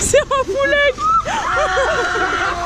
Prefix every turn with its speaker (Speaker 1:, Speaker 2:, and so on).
Speaker 1: C'est un poulet